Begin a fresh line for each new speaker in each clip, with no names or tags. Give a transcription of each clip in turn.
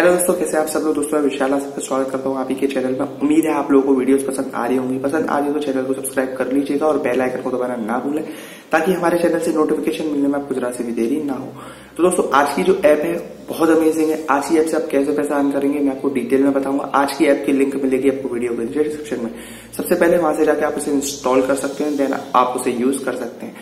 Hello दोस्तों, कैसे आप सब लोग? दोस्तों, मैं विशाल सबका स्वागत करता हूँ आप ही के चैनल में उम्मीद है आप लोगों को वीडियोस पसंद आ रही होंगी। पसंद आ रही हो तो चैनल को सब्सक्राइब कर लीजिएगा और बेल आइकन को दबाना ना भूलें, ताकि हमारे चैनल से नोटिफिकेशन मिलने में आपको जरा से भी देरी ना हो। तो दोस्तों, आज की जो ऐप है, बहुत अमेजिंग है। आज की ऐप से आप कैसे पैसा अर्न करेंगे, मैं आपको डिटेल में बताऊँगा। आज की ऐप की लिंक मिलेगी आपको वीडियो के नीचे डिस्क्रिप्शन में। सबसे पहले वहाँ से जाकर आप इसे इंस्टॉल कर सकते हैं देन आप उसे यूज़ कर सकते हैं।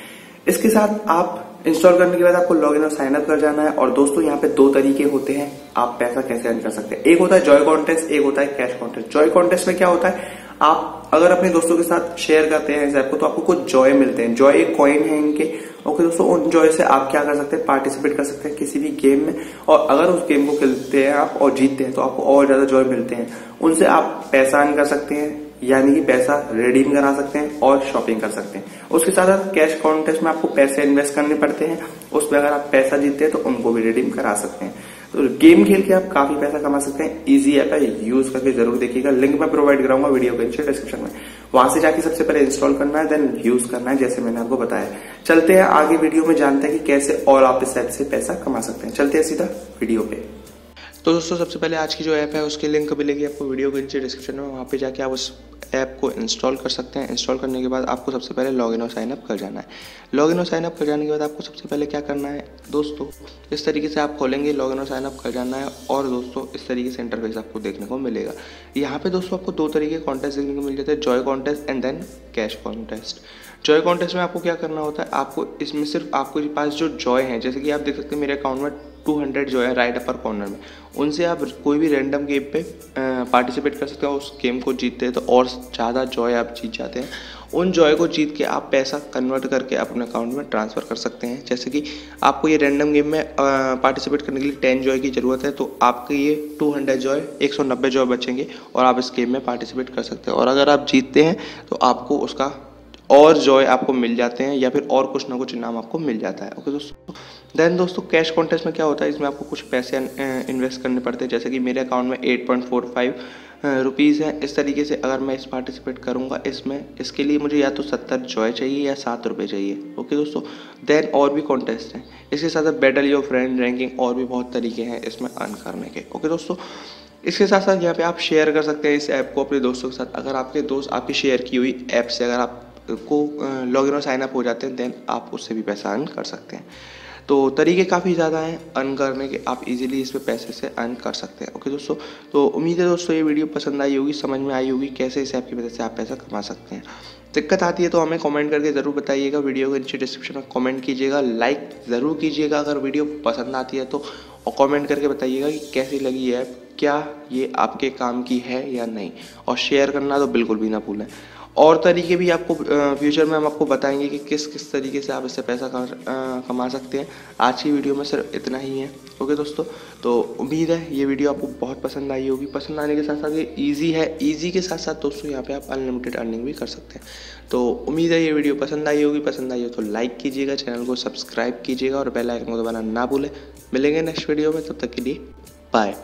इसके साथ आप इंस्टॉल करने के बाद आपको लॉग इन और साइन अप कर जाना है। और दोस्तों, यहाँ पे दो तरीके होते हैं। आप पैसा कैसे अर्न कर सकते हैं? एक होता है जॉय कॉन्टेस्ट एक होता है कैश कॉन्टेस्ट जॉय कॉन्टेस्ट में क्या होता है? आप अगर अपने दोस्तों के साथ शेयर करते हैं इस ऐप को तो आपको कुछ जॉय मिलते हैं। जॉय एक कॉइन है इनके। ओके, दोस्तों, उन जॉय से आप क्या कर सकते हैं? पार्टिसिपेट कर सकते हैं किसी भी गेम में। और अगर उस गेम को खेलते हैं आप और जीतते हैं तो आपको और ज़्यादा जॉय मिलते हैं। उनसे आप पैसा अर्न कर सकते हैं। यानी कि पैसा रिडीम करा सकते हैं और शॉपिंग कर सकते हैं। उसके साथ साथ कैश कॉन्टेस्ट में आपको पैसे इन्वेस्ट करने पड़ते हैं। उसमें अगर आप पैसा जीतते हैं तो उनको भी रिडीम करा सकते हैं। तो गेम खेल के आप काफ़ी पैसा कमा सकते हैं। इजी ऐप है यूज़ करके ज़रूर देखिएगा। लिंक मैं प्रोवाइड कराऊँगा वीडियो के नीचे डिस्क्रिप्शन में। वहाँ से जाके सबसे पहले इंस्टॉल करना है देन यूज़ करना है, जैसे मैंने आपको बताया। चलते हैं आगे वीडियो में, जानते हैं कि कैसे और आप इस ऐप से पैसा कमा सकते हैं। चलते हैं सीधा वीडियो पे। तो दोस्तों, सबसे पहले आज की जो ऐप है, उसकी लिंक मिलेगी आपको वीडियो के नीचे डिस्क्रिप्शन में, वहाँ पे जाके आप उस ऐप को इंस्टॉल कर सकते हैं। इंस्टॉल करने के बाद आपको सबसे पहले लॉगिन और साइनअप कर जाना है। लॉगिन और साइनअप कर जाने के बाद आपको सबसे पहले क्या करना है? दोस्तों, इस तरीके से आप खोलेंगे लॉगिन और साइनअप कर जाना है और दोस्तों, इस तरीके से इंटरफेस आपको देखने को मिलेगा। यहाँ पे दोस्तों, आपको दो तरीके के कॉन्टेस्ट देखने को मिल जाते हैं joy contest and then cash contest joy contest में आपको क्या करना होता है? आपको इसमें सिर्फ़ आपके पास जो जॉय है, जैसे कि आप देख सकते हैं, मेरे अकाउंट में टू हंड्रेड जो है राइट अपर कॉर्नर में। उनसे आप कोई भी रैंडम गेम पे पार्टिसिपेट कर सकते हो, उस गेम को जीतते हैं तो और ज़्यादा जॉय आप जीत जाते हैं। उन जॉय को जीत के आप पैसा कन्वर्ट करके अपने अकाउंट में ट्रांसफ़र कर सकते हैं। जैसे कि आपको ये रैंडम गेम में पार्टिसिपेट करने के लिए टेन जॉय की ज़रूरत है तो आपके ये टू हंड्रेड जॉय एक सौ नब्बे जॉय बचेंगे और आप इस गेम में पार्टिसिपेट कर सकते हैं। और अगर आप जीतते हैं तो आपको उसका और जॉय आपको मिल जाते हैं या फिर और कुछ ना कुछ इनाम आपको मिल जाता है। ओके दोस्तों देन दोस्तों कैश कॉन्टेस्ट में क्या होता है? इसमें आपको कुछ पैसे इन्वेस्ट करने पड़ते हैं। जैसे कि मेरे अकाउंट में eight point four five rupees हैं। इस तरीके से अगर मैं इस पार्टिसिपेट करूँगा इसमें, इसके लिए मुझे या तो सत्तर जॉय चाहिए या सात रुपये चाहिए। ओके दोस्तों? देन और भी कॉन्टेस्ट हैं। इसके साथ साथ बैटल योर फ्रेंड रैंकिंग और भी बहुत तरीके हैं इसमें अर्न करने के। ओके दोस्तों? इसके साथ साथ यहाँ पे आप शेयर कर सकते हैं इस ऐप को अपने दोस्तों के साथ। अगर आपके दोस्त आपकी शेयर की हुई ऐप से अगर आप को लॉगिन और साइन अप हो जाते हैं देन आप उससे भी पैसा अर्न कर सकते हैं। तो तरीके काफ़ी ज़्यादा हैं अर्न करने के। आप इजीली इस पर पैसे से अर्न कर सकते हैं। ओके दोस्तों तो उम्मीद है दोस्तों ये वीडियो पसंद आई होगी, समझ में आई होगी कैसे इस ऐप की मदद से आप पैसा कमा सकते हैं। दिक्कत आती है तो हमें कमेंट करके ज़रूर बताइएगा। वीडियो के नीचे डिस्क्रिप्शन में कमेंट कीजिएगा लाइक ज़रूर कीजिएगा अगर वीडियो पसंद आती है तो और कमेंट करके बताइएगा कि कैसी लगी ऐप क्या ये आपके काम की है या नहीं? और शेयर करना तो बिल्कुल भी ना भूलें। और तरीके भी आपको फ्यूचर में हम आपको बताएँगे कि किस किस तरीके से आप इससे पैसा कर, कमा सकते हैं। आज की वीडियो में सिर्फ़ इतना ही है। ओके दोस्तों? तो उम्मीद है ये वीडियो आपको बहुत पसंद आई होगी। पसंद आने के साथ साथ ये ईजी है। ईजी के साथ साथ दोस्तों यहाँ पे आप अनलिमिटेड अर्निंग भी कर सकते हैं। तो उम्मीद है ये वीडियो पसंद आई होगी। पसंद आई हो तो लाइक कीजिएगा चैनल को सब्सक्राइब कीजिएगा और बेल आइकन को दबाना ना भूलें। मिलेंगे नेक्स्ट वीडियो में। तब तक के लिए बाय